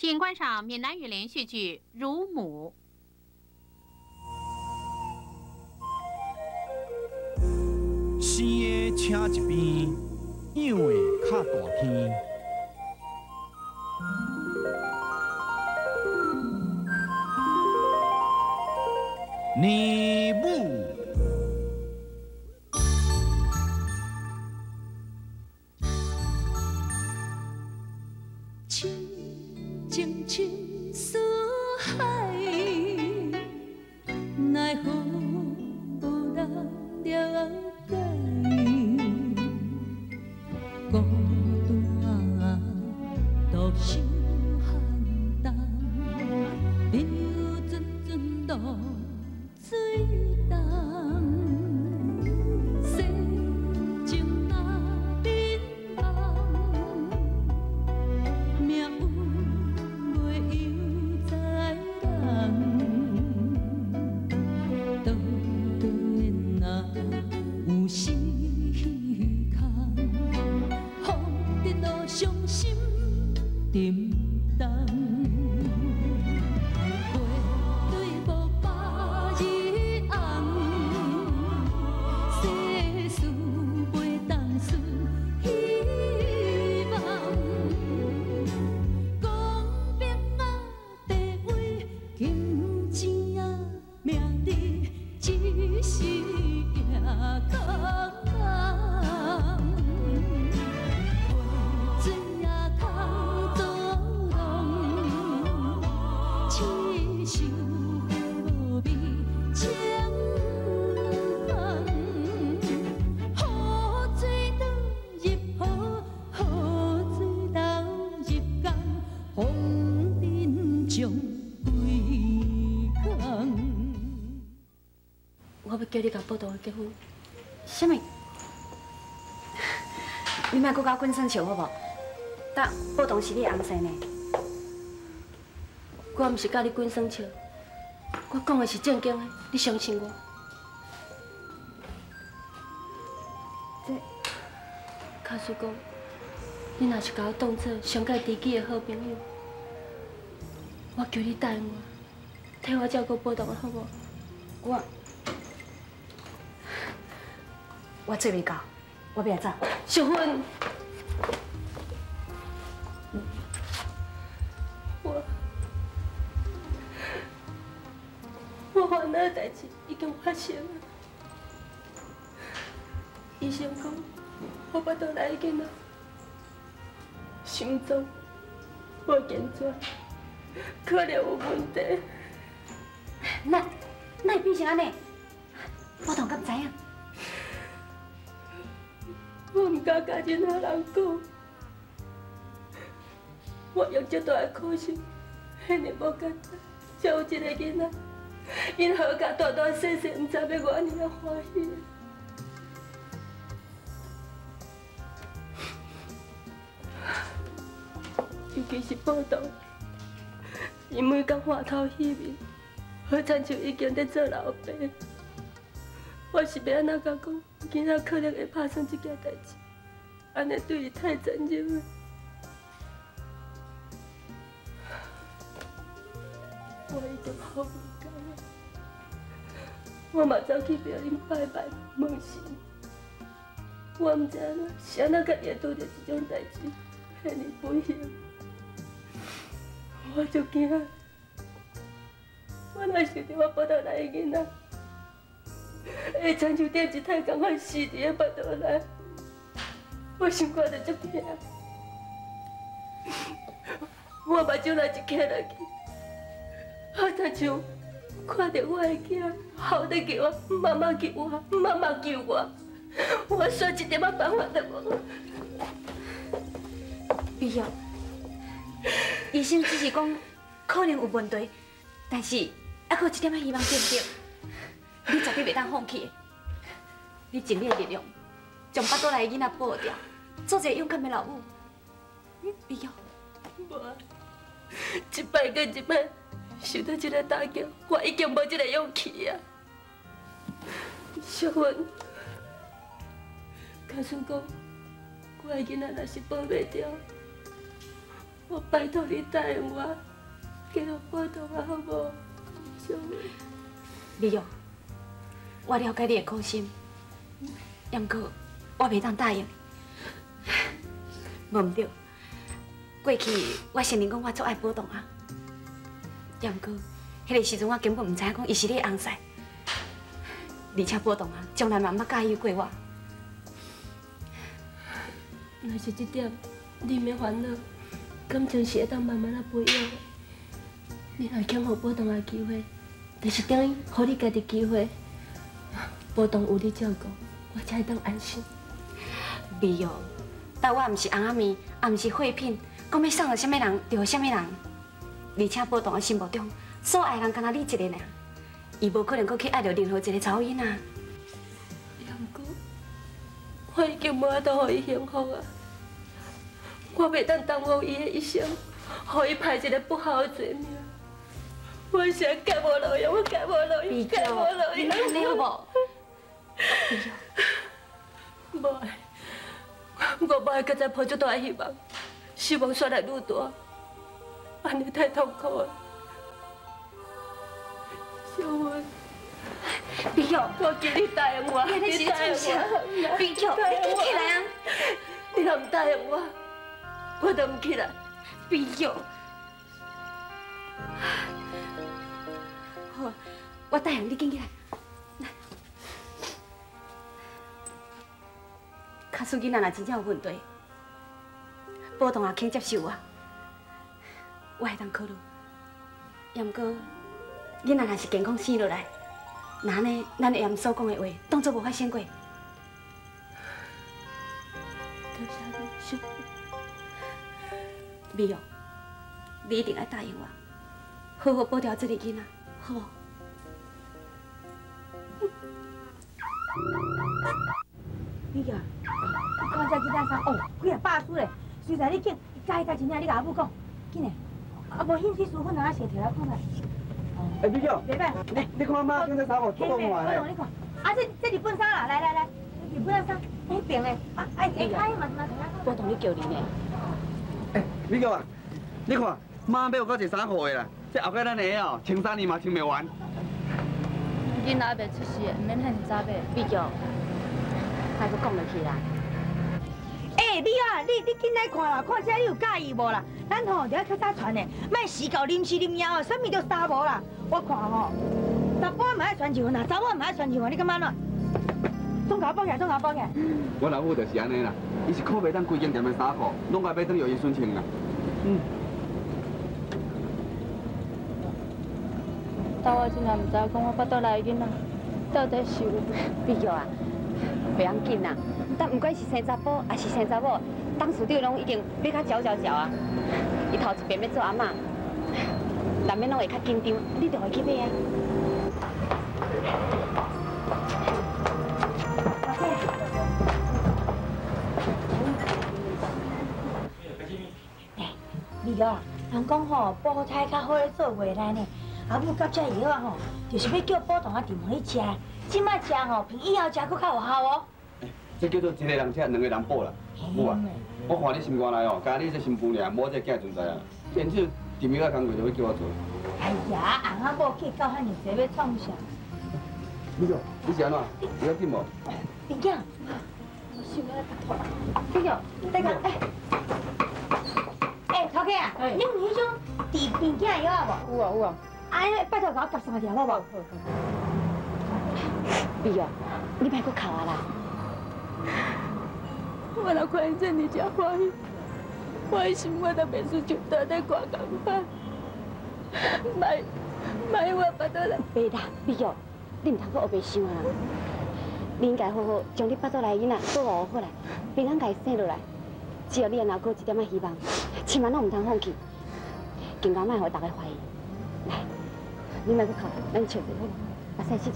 请观赏闽南语连续剧《乳母》。生的车一边，养的较大天。你不。she 你甲报道结婚。什么？你莫搁甲滚算笑好无？但报道是你的红线呢。我毋是甲你滚算笑，我讲的是正经的，你相信我。这，卡叔讲，你若是甲我当做上届知己的好朋友，我求你答应我，替我照顾报道好无？我我做未到，我要来走。小芬，我我烦恼的代志已经发生了。医生讲，我腹肚内囡仔心脏无健全，可能有问题。那那会变成安尼？我同敢知影？我唔敢甲任何人讲，我用这大的苦心，遐尼无简单，才有一个囡仔，因好甲大大细细，唔知要偌尼啊欢喜。尤其是报道，伊每工花头戏面，好亲像已经在做老爸。我是要安怎甲讲？囡仔可能会发生这件代志，安尼对伊太残忍了。我已经好不甘了，我嘛走去庙里拜拜问神。我毋知安怎，是安怎家己会拄着这种代志，遐尼不幸。我就惊，我若想着我腹肚内的囡仔。会亲像电一太共款死伫个巴肚内，我想看着足惊。我目睭内一起落去，我亲像看着我的囝哭在叫我妈妈救我，妈妈救我，我说一点仔办法都无。必要。医生只是讲可能有问题，但是还佫有一点仔希望见着。你绝对袂当放弃。你尽你的力量，将巴肚内的囡仔保掉，做一个勇敢的老母。不要。无，一摆跟一摆受到这个打击，我已经无这个勇气啊。小文，假算讲我的囡仔若是保袂掉，我拜托你答应我，给我报答啊，好不好？小文，李玉，我了解你的苦心，杨哥我袂当答应。无毋对，过去我承认讲我足爱波动啊，杨哥迄个时阵我根本毋知影讲伊是你的翁婿，而且波动啊，从来嘛毋捌介意过我。若是这点，你免烦恼，感情是会当慢慢啊培养。你若欠予波动的机会，就是等于给你家己机会。波动有你照顾，我才会当安心。李玉。但我毋是翁仔面，也毋是废品，讲要送了什么人就什么人。而且波动的心目中，所爱的人，敢若你一个尔，伊无可能搁去爱着任何一个查某囡啊。杨哥，我已经无法度予伊幸福啊！我袂当耽误伊的一生，予伊排一个不好的罪名。我想改无路用，我改无路用，改无路用。你安尼好无？无爱。我无爱搁再抱这大希望，希望煞来越大，安尼太痛苦了。小文，碧玉，我求你答应我，你答应我，碧玉，你起来啊！你若唔答应我，我都唔起来。碧玉，好，我答应你，紧起来。卡苏囡仔若真正有问题，波动也肯接受我，我会当考虑。也毋过，囡仔若是健康生落来，那呢，咱会用所讲的话当作无发生过。多谢你，小美玉，你一定要答应我，好好保掉这个囡仔，好无？美玉。看这几件衫，哦，几啊百出嘞！虽然你紧，介意代志呢，你甲阿母讲，紧嘞。啊，无兴趣书粉啊，先摕来看下。哎，美玉，袂歹，你你看妈今日衫哦，多好看嘞！你看，啊，这这日本衫啦，来来来，日本衫，那边嘞，啊，哎，哎，开嘛嘛，我同你叫你呢。哎，美玉啊，你看妈买有够一衫货的啦，这后盖咱下哦，穿三年嘛穿袂完。囡仔还袂出世，免遐早买。美玉，还阁讲落去啦。哎，美啊，你你进来看啦，看下你有介意无啦？咱吼就要较早传的，卖死到临时临要哦，什么都杀无啦。我看吼，查甫唔爱传情啦，查某唔爱传情，你感觉喏？总搞包起，总搞包起。我老母就是安尼啦，伊是靠袂当规间店的衫裤，拢爱买当有伊顺穿啦。嗯。但我真系唔知讲我巴肚内囡仔到底是有必要啊？袂要紧啦。但不管是生查甫还是生查某，当时长拢已经比较招招招啊。伊头一遍要做阿妈，难免拢会较紧张，你就会去买啊。哎，李哥，人讲吼，菠菜较好咧做未来呢。阿母到这以后吼，就是要叫波同阿弟去吃，即摆吃吼，比以后吃搁较有效哦。这叫做一个人吃，两个人补啦。母啊，我看你心肝内哦，加你这新妇尔，无这囝存在啊。现就第二个工作就要叫我做。哎呀，翁仔某去到遐尔济要创啥？你讲你是安怎？你要紧无？你讲？我想要脱。边个？大哥，哎，哎，头家啊，你有迄种治边囝药啊无？有啊有啊。哎，拜托给我夹三条好不？好。边个？你别搁哭啊啦！我若看伊这么吃欢喜，我的心我都袂输就倒在挂工板。卖卖我巴肚来。别啦，美玉，你唔通搁黑白想啊！你应该好好将你巴肚内囡仔保护好来，别通家生落来。只要你还过一点仔希望，千万拢唔通放弃，尽量卖互大家怀疑。来，你别搁哭，咱笑一好无？把菜洗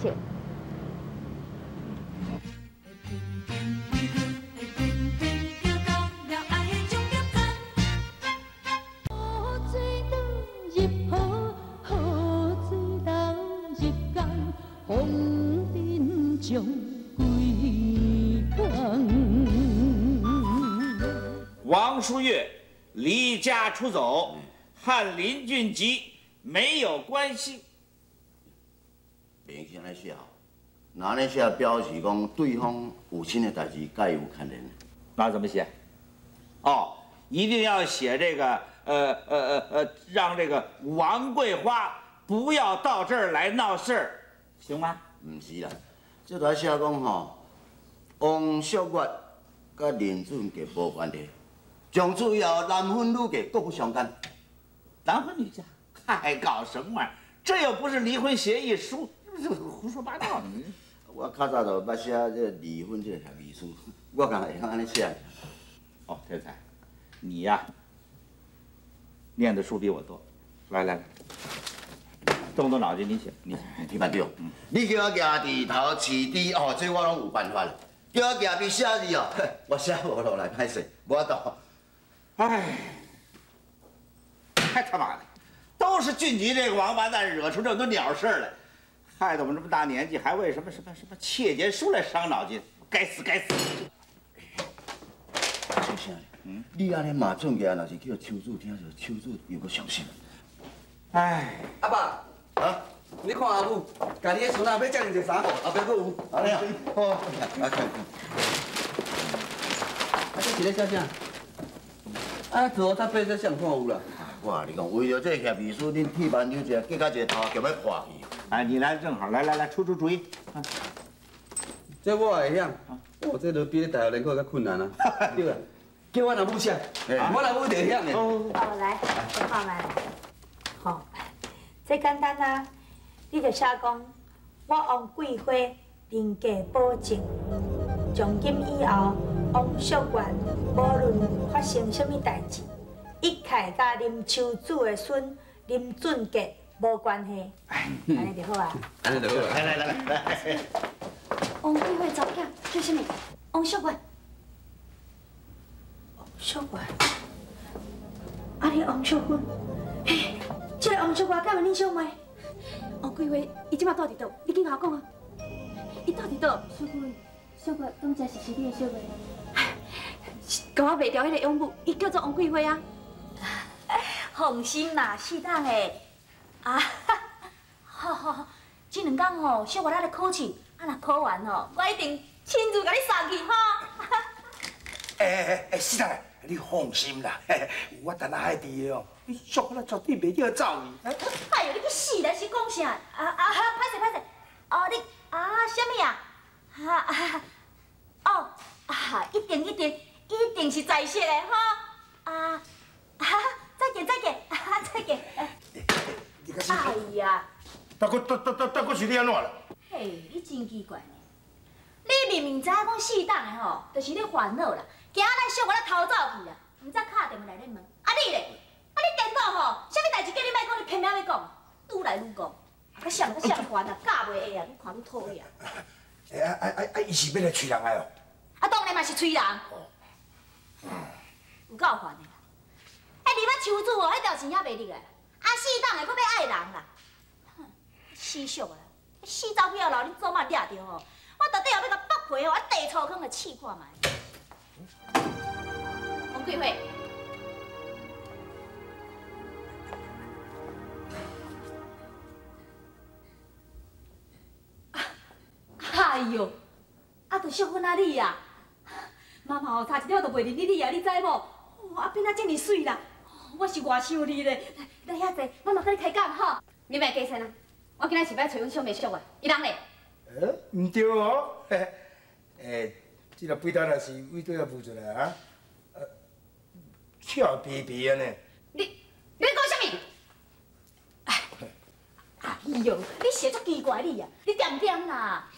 起。王淑月离家出走，和林俊吉没有关系。别先来写哦，那安尼写表示讲对方父亲的代志，该有牵连。那怎么写？哦，一定要写这个，呃呃呃呃，让这个王桂花不要到这儿来闹事儿，行吗？唔是啦，这台写讲吼，王秀月甲林俊杰无关系，从此以后男婚女嫁各不相干。男婚女嫁，还搞什么玩意儿？这又不是离婚协议书，这胡说八道呢！我较早就捌写这离婚这个协议书，我敢会晓安尼写。哦，天才，你呀，念的书比我多。来来来，动动脑筋，你写，你听办对。你叫我夹地头、饲字哦，这我拢有办法了。叫我夹笔写字哦，我写无落来，歹势，无法度。唉，还他妈的，都是俊吉这个王八蛋惹出这么多鸟事儿来，害得我们这么大年纪还为什么什么什么窃奸书来伤脑筋，该死该死！先生，嗯，你安尼骂俊杰，若是叫邱主听着，邱主又搁伤心。唉，阿爸，啊，你看阿母，家己的孙仔要遮尔济衫裤，后壁搁有，安尼啊，好，啊看看。啊，这是咧写啥？啊，做他八只相看有啦。我跟你讲，为了这协议书，恁铁板有一个，结果一个头叫要破去。哎，你来正好，来来来，出出主意。这我会晓，哦，这都比你大学人口较困难啊。对啦，叫我老母写，我老母就会晓的。哦，来，我看来。好，这简单啊，你就写讲，我王桂花定价保证，从今以后，王淑媛无论发生什么代志，一切甲林秋子的孙林俊杰无关系。安尼就好啊。安尼就好啊。来来来来。王桂花查囝叫什么？王秀媛。王秀媛，啊你王秀芬，嘿，这个王秀媛敢有恁小妹？王桂花，伊即马到底倒？你紧甲我讲啊！伊到底倒？小桂，小妹，刚才是是你的小妹。甲我卖掉迄个养母，伊叫做王桂花啊。放心啦，适当的。啊，好好好，这两天吼，小月仔咧考试，啊若考完吼，我一定亲自甲你送去吼。哎哎哎，是啦，你放心啦，我等下还伫的哦，你小可绝对袂叫走去。哎呦，你去死啦！是讲啥？啊啊哈！歹势歹势，哦你啊什么啊？啊啊哦啊！一定一定一定是在线的哈！啊哈！再见再见啊再见！哎呀！大哥大大大大哥是你安怎啦？嘿，你真奇怪呢！你明明知影讲适当的吼，就是你烦恼啦。今仔咱小我咧偷走去啦，毋则敲电话来咧问。啊你咧？啊你颠倒吼，啥物代志叫你莫讲，你偏偏要讲，愈来愈讲，啊想啊想烦啊，教袂会啊，你看愈讨厌。哎哎哎哎，伊是要来催人来哦？啊当然嘛是催人，有够烦的啦！哎，你要求助哦，迄条钱也袂入来，啊四档的，搁要爱人啦，哼，死俗啦！死走票老恁做嘛掠着吼，我到底后要甲剥皮哦，啊地粗坑来试看卖。王桂花，啊，都惜阮啊你呀！妈妈哦，差一点都袂认你你啊，你知无？哦，啊变啊这么水啦！我是外想你咧。来遐坐，妈妈甲你开讲吼。你莫加身啊！我今仔是要找阮小妹小月，伊人咧？呃，唔对哦。诶，这个背单也是为对啊付出来啊。呃，俏皮皮安尼。你你讲什么？哎呦，你写足奇怪你呀！你点点啦？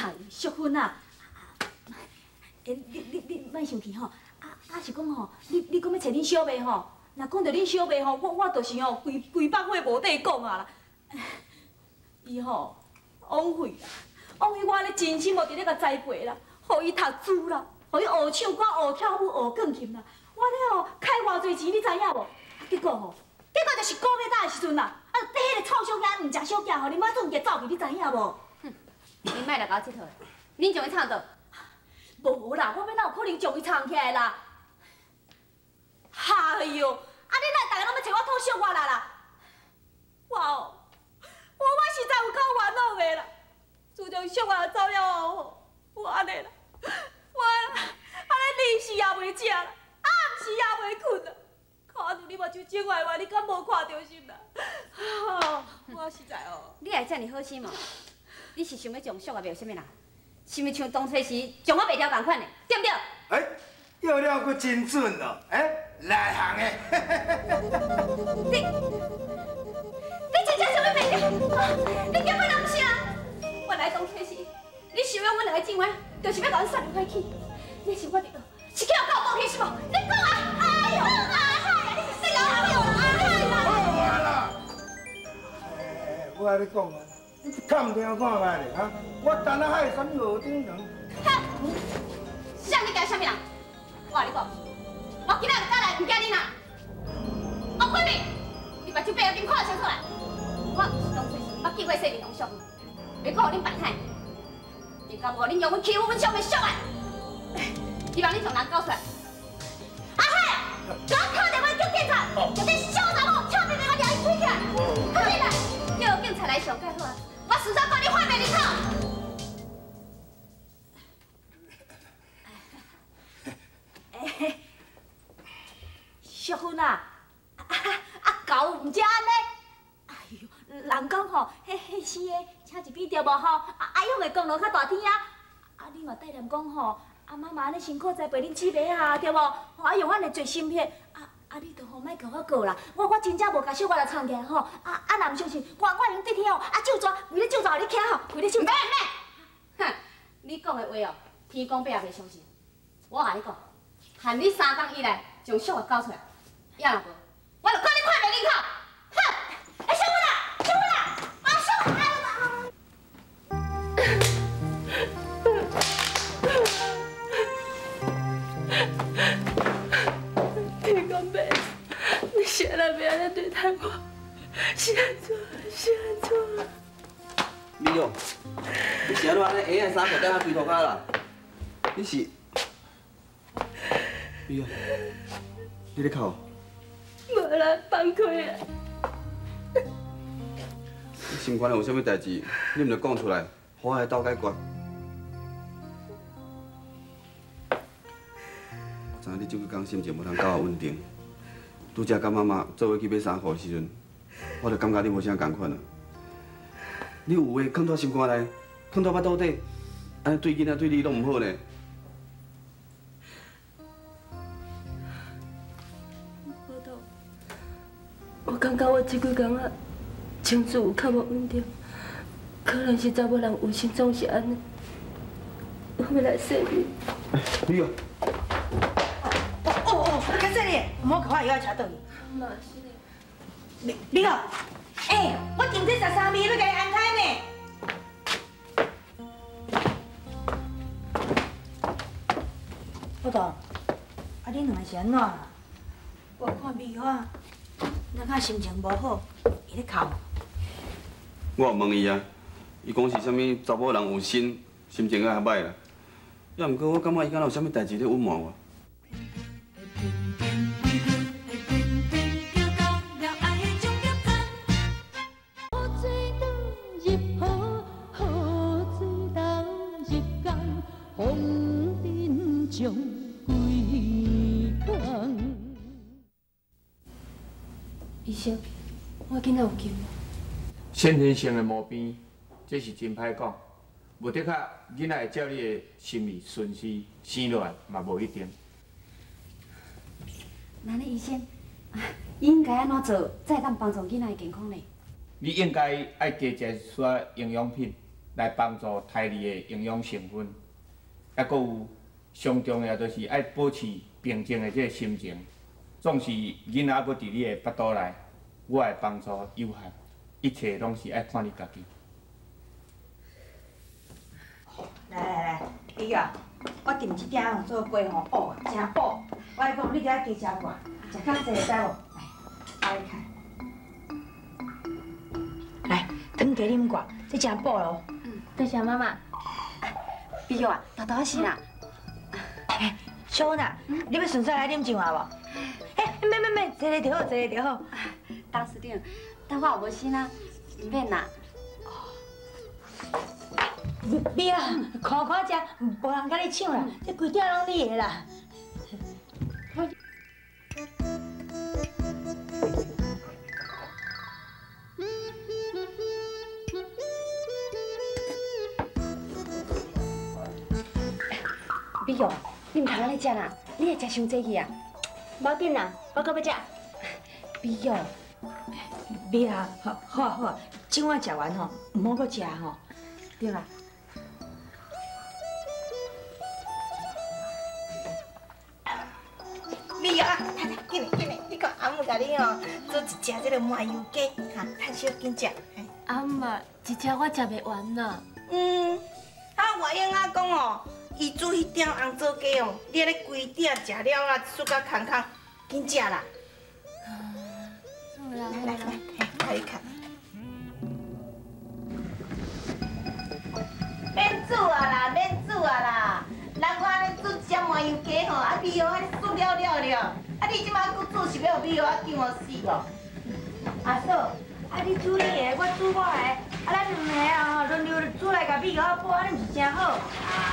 嗨，淑芬啊！哎，你你你莫生气吼！啊啊是讲吼，你你讲要找恁小妹吼？若讲到恁小妹吼，我我就是吼规规百话无底讲啊啦！伊吼枉费啦，枉费我咧真心无伫咧甲栽培啦，互伊读书啦，互伊学唱歌、学跳舞、学钢琴啦。我咧吼开偌济钱，你知影无？结果吼，结果就是高尾大的时阵啦，啊，迄个臭小囝毋食小囝吼，你妈准计走去，你知影无？哼，你莫来搞这套，恁将伊唱倒。无无啦，我要哪有可能将伊藏起来啦？哎呦，啊你来，大家拢要找我讨小我啦啦！我哦，我我实在有够烦恼的啦。自从小我走了后，我安尼啦，我安尼日时也袂食啦，暗时也袂困啦。看到你目睭睁坏坏，你敢无看着心啦？啊，我实在哦。你会遮尔好心哦？你是想要将小我卖啥物啦？是毋是像当初时将我卖掉共款的，对不对？哎，要了佫真准哦！哎，内行的。你，你真正想要卖掉？你根本就不是啊！我来当初时你想要阮两个姊妹，就是要甲阮杀入火去。你是我伫倒，是去互狗放弃是无？你讲啊！哎呦，阿海啊，你是死老阿 meu 啦！阿海啦！好啊啦！哎，我甲你讲啊，你看唔听看卖咧哈？我等下海什么？无顶人？哈！谁你惊什么？人？我甲你讲，我今仔日再来唔惊你啦。王桂明，你把手背后紧看清楚来。我是当初时捌计划洗面同上，袂讲互恁败态，亦敢无恁用阮欺负阮上面上来。希望你从人搞出来。阿海，啊！我实在把你坏面里头。哎，淑芬啊，啊啊狗唔只安尼。哎呦，人讲吼，迄迄时的请一笔着无吼，啊啊用的功劳较大天啊。啊，你嘛带念讲吼，啊妈妈安尼辛苦栽培恁姊妹啊，对无？吼啊用安尼做芯片，啊啊你着吼莫甲我过啦，我我真正无甲小我来藏起吼。啊啊若唔相信，我我用对天哦，啊就抓，为了就抓，你听吼，为了就抓。哼，你讲的话哦，天公伯也袂相信。我甲你讲。限你三工以内将小我交出来，要若无，你现在别安尼对待我，是安怎？是安怎？米勇，你是安怎安尼鞋仔衫裤带啊规涂骹啦？你是？米勇，你咧哭？无啦，放开啊！你心肝有啥物代志，你毋着讲出来，好来斗解决。我知影你这几工心情无通够稳定，拄则甲妈妈做伙去买衫裤的时阵，我就感觉你无啥共款啊。你有话藏在心肝内，藏在腹肚底，安尼对囡仔对你拢毋好呢。我感觉我这几天啊，情绪有较无稳定，可能是查某人有心总是安尼。我要来洗面。你有？哦哦哦，感谢你，唔好甲我药车倒去。妈。你你好，哎，我今天十三米要甲你安排呢。报道，啊，恁两个是安怎？我看美花。那看心情无好，伊咧哭。我有问伊啊，伊讲是啥物查某人有心，心情较歹啦。要毋过我感觉伊敢有啥物代志咧隐瞒我。先天性的毛病，这是真歹讲。无的确，囡仔会照你的心理顺序生落来，嘛无一定。那呢，医生，应该安怎做才会当帮助囡仔的健康呢？你应该爱加食一些营养品，来帮助胎儿的营养成分。还佫有上重要就是爱保持平静的这个心情。总是囡仔佫伫你的腹肚内，我会帮助有限，一切拢是爱看你家己。来来来，李啊，我订这件吼做鸡吼补啊，真补。我来讲，你伫遐加食寡，食较济，知无？来，来看。来，汤加啉寡，这真补咯。嗯，多谢妈妈。比友啊，豆豆是啦。小芬啊，你要顺续来啉酒啊无？哎，没没没，坐咧就好，坐咧就好。董事长，等我有无心啊，唔免啦。你啊，看看只，无人甲你抢啦，这规条拢你的啦。美玉，你唔通安尼食啦，你会食伤济去啊。无要紧啦，我搁要食。美玉，你啊，好，好啊好啊，今晚食完吼，唔好搁食吼。对啦。你啊，太太，紧嘞紧嘞，你看阿母甲你哦做一只这个麻油鸡，哈，趁小紧食。阿妈，一只我食袂完呐。嗯，啊，我英阿公哦，伊煮迄鼎红枣鸡哦，你安尼规鼎食了啊，输甲空空，紧食啦。好啦来来来，来你看。免煮啊啦，免煮啊啦！人我安尼煮只麻油鸡吼，啊味哦安尼煮了了了，啊你即摆佫煮是要味哦啊惊我死哦！阿嫂，啊你煮你的，我煮我的，啊咱两个啊吼轮流煮来甲米给我补，安尼毋是真好？啊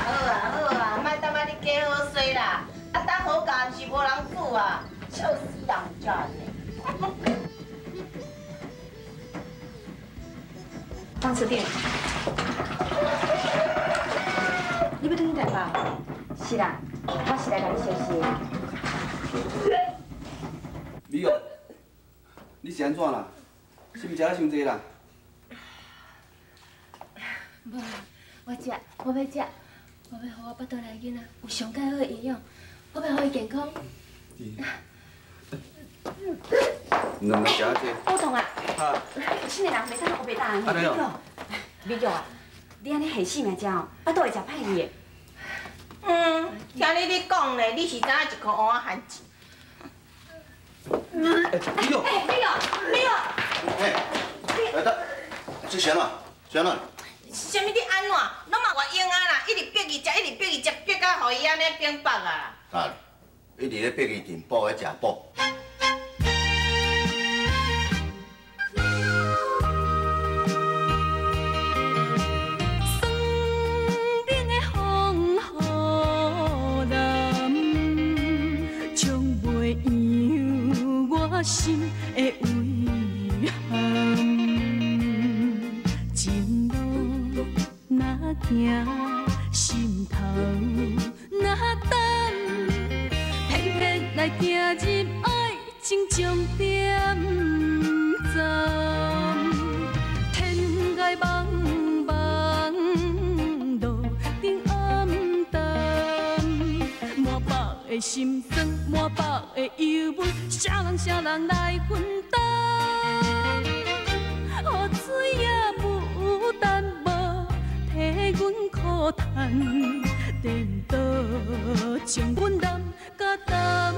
好啊好啊，莫等下你加好势啦，啊等好干是无人煮啊，笑死人董事长，你要转去台北？是啦，我是来甲你休息的。美玉，你是安怎啦？是毋是食了伤济啦？无，我食，我要食，我要互我巴肚内囡仔有上佳好的营养，我要互伊健康。两个食啊济。不同啊，哈，新的人袂当学袂大安尼哦美玉啊，你安尼下死命食哦，巴肚会食歹去的。嗯，听你咧讲咧，你是知影一颗蚵仔含钱？美玉，哎，美玉，美玉，哎，来得，这谁了？谁了？什么你安怎？拢嘛我用啊啦，一直逼伊食，一直逼伊食，逼到互伊安尼变白啊！啊，一直咧逼伊订补咧食补。心的遗憾。情路若行，心头若等，偏偏来行入爱情终点的心酸，满腹的油闷，谁人谁人来分担？雨水也不淡薄，替阮苦叹，颠倒情阮难甲淡。